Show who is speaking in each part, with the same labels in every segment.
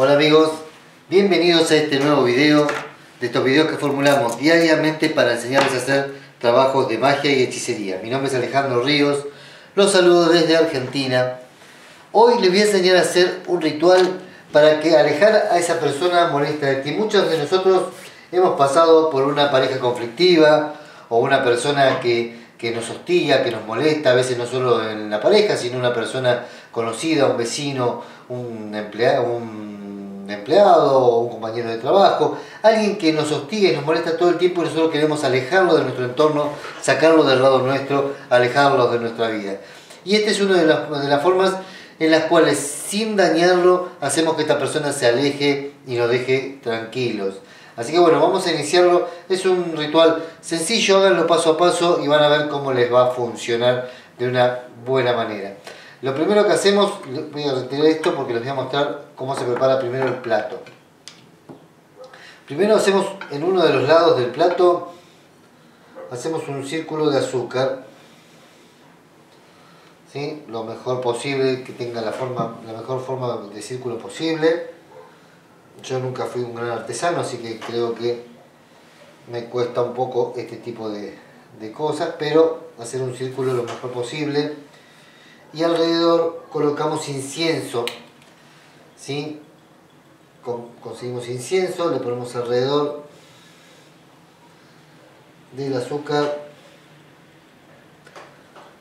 Speaker 1: Hola amigos, bienvenidos a este nuevo video de estos videos que formulamos diariamente para enseñarles a hacer trabajos de magia y hechicería. Mi nombre es Alejandro Ríos, los saludo desde Argentina. Hoy les voy a enseñar a hacer un ritual para que alejar a esa persona molesta de ti. Muchos de nosotros hemos pasado por una pareja conflictiva o una persona que, nos hostiga, que nos molesta, a veces no solo en la pareja, sino una persona conocida, un vecino, un empleado, un empleado o un compañero de trabajo, alguien que nos hostiga y nos molesta todo el tiempo y nosotros queremos alejarlo de nuestro entorno, sacarlo del lado nuestro, alejarlo de nuestra vida. Y esta es una de las, de las formas en las cuales sin dañarlo hacemos que esta persona se aleje y nos deje tranquilos. Así que bueno, vamos a iniciarlo. Es un ritual sencillo, háganlo paso a paso y van a ver cómo les va a funcionar de una buena manera. Lo primero que hacemos, voy a retirar esto porque les voy a mostrar cómo se prepara primero el plato. Primero hacemos en uno de los lados del plato, hacemos un círculo de azúcar lo mejor posible, que tenga la, forma, la mejor forma de círculo posible. Yo nunca fui un gran artesano, así que creo que me cuesta un poco este tipo de, cosas, pero hacer un círculo lo mejor posible. Y alrededor colocamos incienso, ¿sí? conseguimos incienso, le ponemos alrededor del azúcar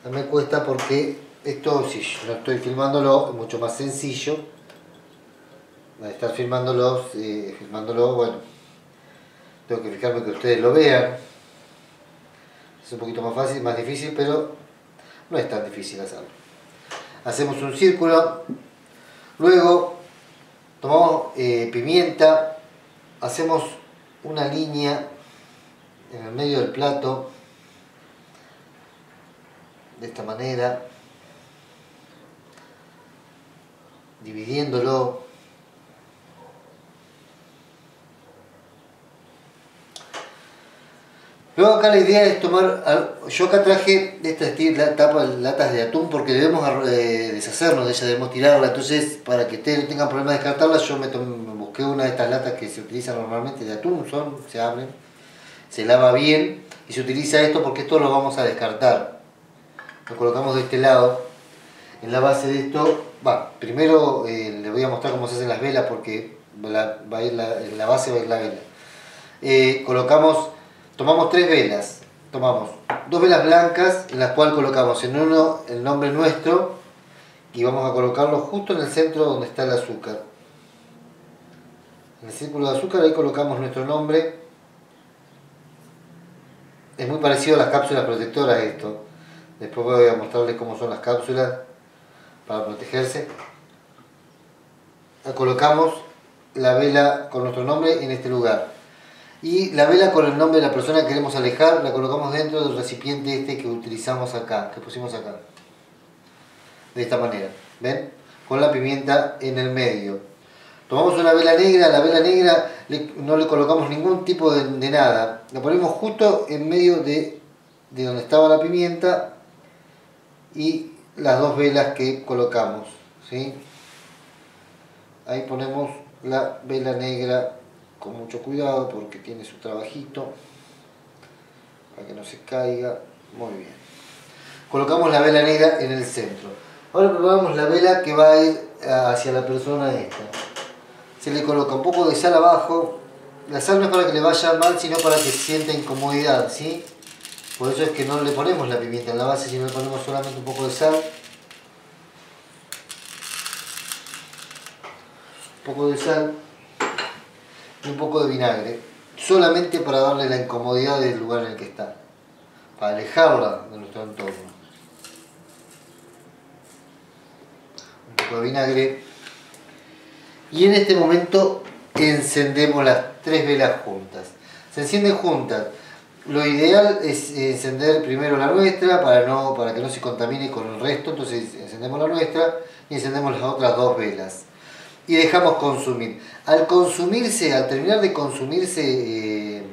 Speaker 1: me cuesta porque esto, si no estoy filmándolo, es mucho más sencillo. a estar filmándolo, eh, filmándolo, bueno, tengo que fijarme que ustedes lo vean. Es un poquito más fácil, más difícil, pero no es tan difícil hacerlo. Hacemos un círculo, luego tomamos eh, pimienta, hacemos una línea en el medio del plato, de esta manera, dividiéndolo. Luego acá la idea es tomar, yo acá traje estas tapas, latas de atún porque debemos eh, deshacernos de ellas, debemos tirarla, entonces para que ustedes no tengan problemas de descartarlas, yo me, busqué una de estas latas que se utilizan normalmente de atún, son, se abren, se lava bien y se utiliza esto porque esto lo vamos a descartar lo colocamos de este lado. En la base de esto, va, primero eh, les voy a mostrar cómo se hacen las velas porque va a ir la, en la base va a ir la vela. Eh, colocamos, tomamos tres velas, tomamos dos velas blancas en las cuales colocamos en uno el nombre nuestro y vamos a colocarlo justo en el centro donde está el azúcar. En el círculo de azúcar ahí colocamos nuestro nombre. Es muy parecido a las cápsulas protectoras esto. Después voy a mostrarles cómo son las cápsulas para protegerse. Colocamos la vela con nuestro nombre en este lugar. Y la vela con el nombre de la persona que queremos alejar la colocamos dentro del recipiente este que utilizamos acá, que pusimos acá. De esta manera, ¿ven? Con la pimienta en el medio. Tomamos una vela negra, la vela negra no le colocamos ningún tipo de, nada. La ponemos justo en medio de, de donde estaba la pimienta y las dos velas que colocamos. ¿sí? Ahí ponemos la vela negra con mucho cuidado porque tiene su trabajito para que no se caiga. Muy bien. Colocamos la vela negra en el centro. Ahora probamos la vela que va a ir hacia la persona esta. Se le coloca un poco de sal abajo. La sal no es para que le vaya mal, sino para que sienta incomodidad, ¿sí? Por eso es que no le ponemos la pimienta en la base, sino le ponemos solamente un poco de sal. Un poco de sal un poco de vinagre. Solamente para darle la incomodidad del lugar en el que está. Para alejarla de nuestro entorno. Un poco de vinagre. Y en este momento encendemos las tres velas juntas. Se encienden juntas lo ideal es encender primero la nuestra para, no, para que no se contamine con el resto, entonces encendemos la nuestra y encendemos las otras dos velas. Y dejamos consumir. Al consumirse, al terminar de consumirse eh,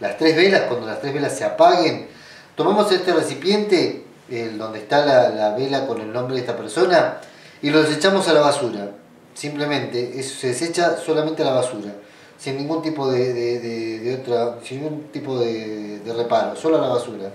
Speaker 1: las tres velas, cuando las tres velas se apaguen, tomamos este recipiente, el donde está la, la vela con el nombre de esta persona, y lo desechamos a la basura. simplemente se desecha solamente a la basura, sin ningún tipo de, de, otra, sin ningún tipo de, reparo, solo a la basura.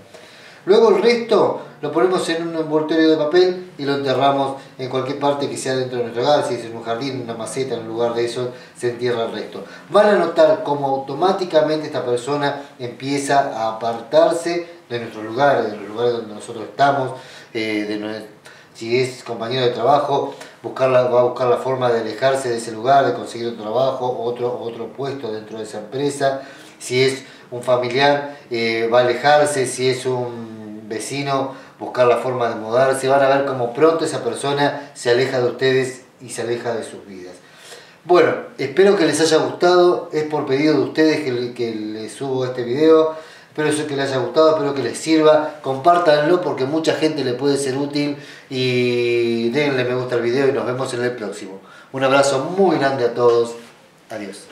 Speaker 1: Luego el resto lo ponemos en un envoltorio de papel y lo enterramos en cualquier parte que sea dentro de nuestro hogar, si es en un jardín, en una maceta, en un lugar de eso, se entierra el resto. Van a notar cómo automáticamente esta persona empieza a apartarse de nuestros lugares, de los lugares donde nosotros estamos, eh, de, si es compañero de trabajo, buscar va a buscar la forma de alejarse de ese lugar, de conseguir otro trabajo, otro, otro puesto dentro de esa empresa. Si es un familiar, eh, va a alejarse, si es un vecino, buscar la forma de mudarse. Van a ver cómo pronto esa persona se aleja de ustedes y se aleja de sus vidas. Bueno, espero que les haya gustado. Es por pedido de ustedes que, que les subo este video. Espero que les haya gustado, espero que les sirva. Compártanlo porque mucha gente le puede ser útil. Y denle me gusta al video y nos vemos en el próximo. Un abrazo muy grande a todos. Adiós.